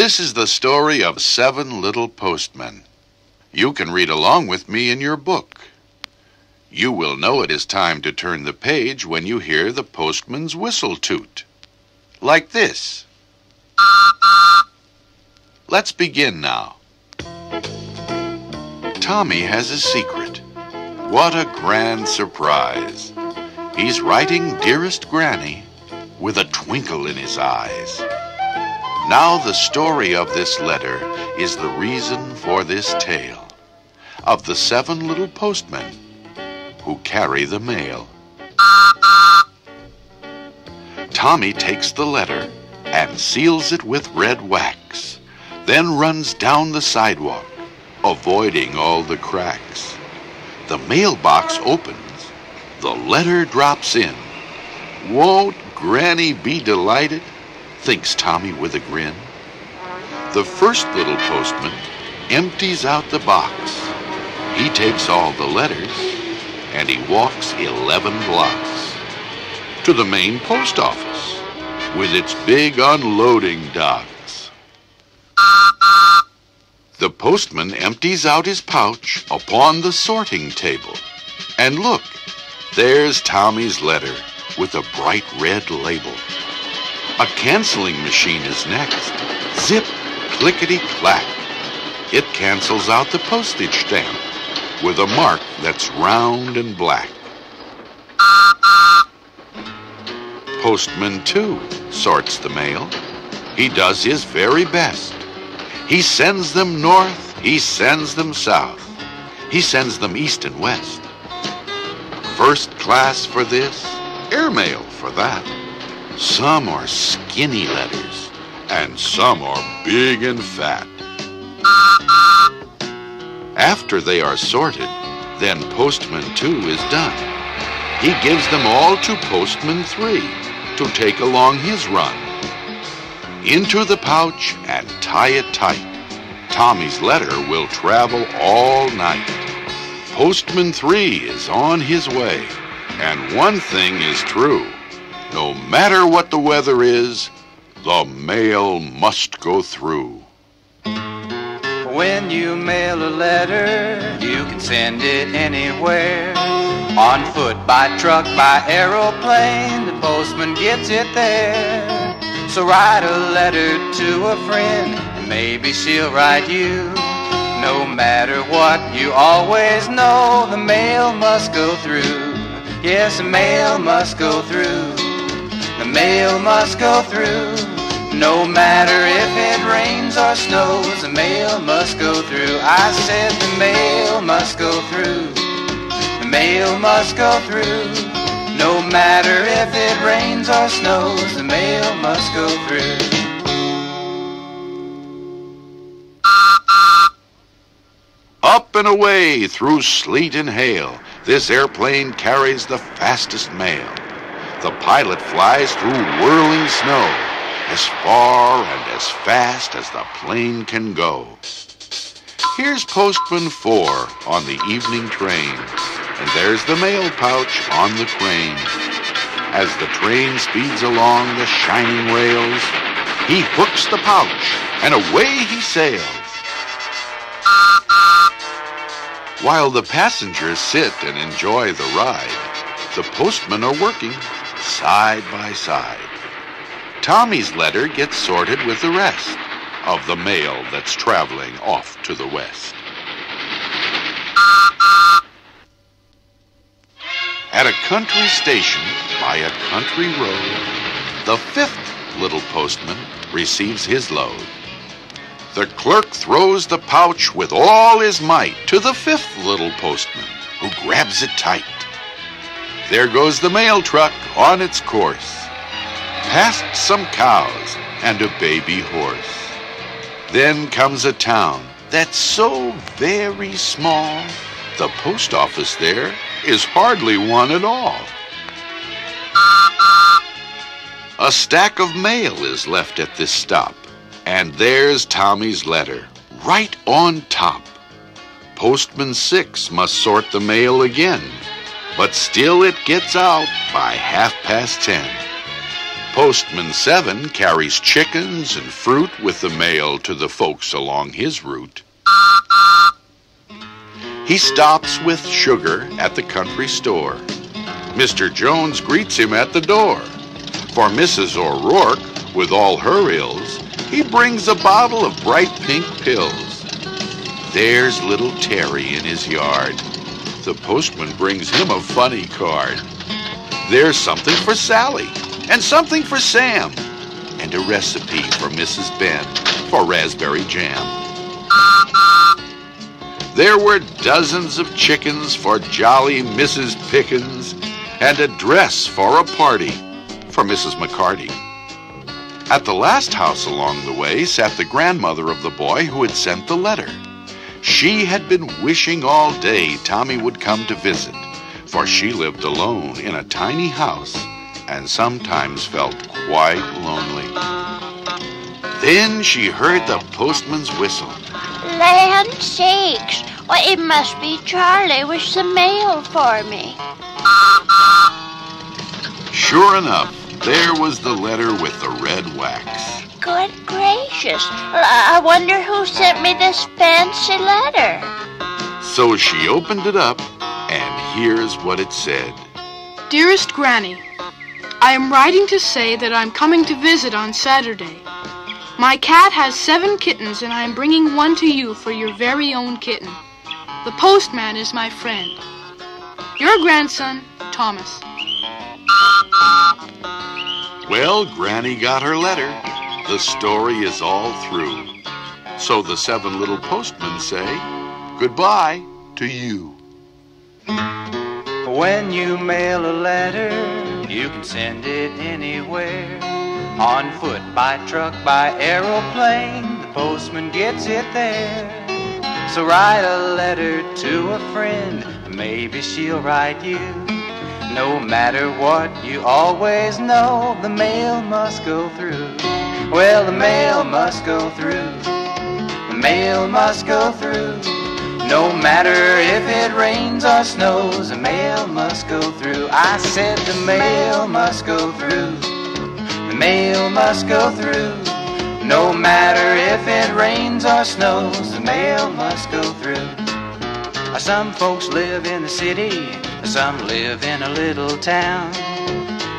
This is the story of seven little postmen. You can read along with me in your book. You will know it is time to turn the page when you hear the postman's whistle toot. Like this. Let's begin now. Tommy has a secret. What a grand surprise. He's writing Dearest Granny with a twinkle in his eyes. Now the story of this letter is the reason for this tale of the seven little postmen who carry the mail. Tommy takes the letter and seals it with red wax, then runs down the sidewalk, avoiding all the cracks. The mailbox opens. The letter drops in. Won't Granny be delighted? Thinks Tommy with a grin. The first little postman empties out the box. He takes all the letters and he walks 11 blocks to the main post office with its big unloading docks. The postman empties out his pouch upon the sorting table. And look, there's Tommy's letter with a bright red label. A canceling machine is next. Zip, clickety clack. It cancels out the postage stamp with a mark that's round and black. Postman 2 sorts the mail. He does his very best. He sends them north, he sends them south. He sends them east and west. First class for this, airmail for that. Some are skinny letters, and some are big and fat. After they are sorted, then Postman 2 is done. He gives them all to Postman 3 to take along his run. Into the pouch and tie it tight. Tommy's letter will travel all night. Postman 3 is on his way, and one thing is true. No matter what the weather is, the mail must go through. When you mail a letter, you can send it anywhere. On foot, by truck, by aeroplane, the postman gets it there. So write a letter to a friend, and maybe she'll write you. No matter what, you always know the mail must go through. Yes, the mail must go through. The mail must go through. No matter if it rains or snows, the mail must go through. I said the mail must go through. The mail must go through. No matter if it rains or snows, the mail must go through. Up and away through sleet and hail, this airplane carries the fastest mail. The pilot flies through whirling snow as far and as fast as the plane can go. Here's Postman 4 on the evening train, and there's the mail pouch on the crane. As the train speeds along the shining rails, he hooks the pouch, and away he sails. While the passengers sit and enjoy the ride, the postmen are working side by side. Tommy's letter gets sorted with the rest of the mail that's traveling off to the west. At a country station by a country road, the fifth little postman receives his load. The clerk throws the pouch with all his might to the fifth little postman, who grabs it tight. There goes the mail truck on its course, past some cows and a baby horse. Then comes a town that's so very small, the post office there is hardly one at all. A stack of mail is left at this stop. And there's Tommy's letter, right on top. Postman 6 must sort the mail again, but still it gets out by half past ten. Postman 7 carries chickens and fruit with the mail to the folks along his route. He stops with sugar at the country store. Mr. Jones greets him at the door. For Mrs. O'Rourke, with all her ills, he brings a bottle of bright pink pills. There's little Terry in his yard. The postman brings him a funny card. There's something for Sally, and something for Sam, and a recipe for Mrs. Ben for raspberry jam. There were dozens of chickens for jolly Mrs. Pickens, and a dress for a party for Mrs. McCarty. At the last house along the way sat the grandmother of the boy who had sent the letter. She had been wishing all day Tommy would come to visit, for she lived alone in a tiny house and sometimes felt quite lonely. Then she heard the postman's whistle. Land sakes! Why, it must be Charlie with some mail for me. Sure enough, there was the letter with the red wax. Good gracious! I wonder who sent me this fancy letter. So she opened it up, and here's what it said. Dearest Granny, I am writing to say that I'm coming to visit on Saturday. My cat has seven kittens, and I am bringing one to you for your very own kitten. The postman is my friend. Your grandson, Thomas. Well, Granny got her letter. The story is all through. So the seven little postmen say goodbye to you. When you mail a letter, you can send it anywhere. On foot, by truck, by aeroplane, the postman gets it there. So write a letter to a friend, maybe she'll write you. No matter what, you always know the mail must go through. Well, the mail must go through. The mail must go through. No matter if it rains or snows, the mail must go through. I said the mail must go through. The mail must go through. No matter if it rains or snows, the mail must go through. Some folks live in the city, some live in a little town.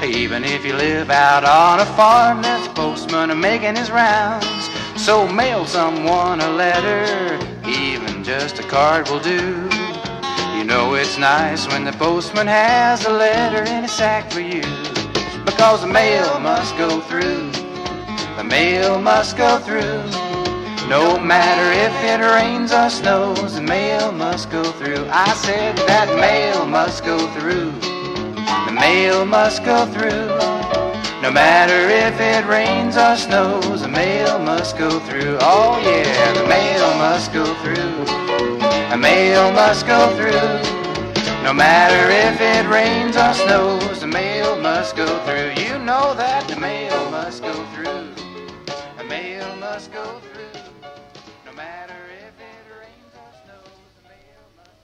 Even if you live out on a farm, that's a postman making his rounds. So mail someone a letter, even just a card will do. You know it's nice when the postman has a letter in his sack for you. Because the mail must go through, the mail must go through. No matter if it rains or snows, the mail must go through. I said that mail must go through. The mail must go through. No matter if it rains or snows, the mail must go through. Oh yeah, the mail must go through. The mail must go through. No matter if it rains or snows, the mail must go through. You know that the mail must go through. The mail must go through.